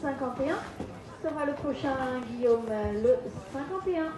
51 sera le prochain Guillaume, euh, le 51.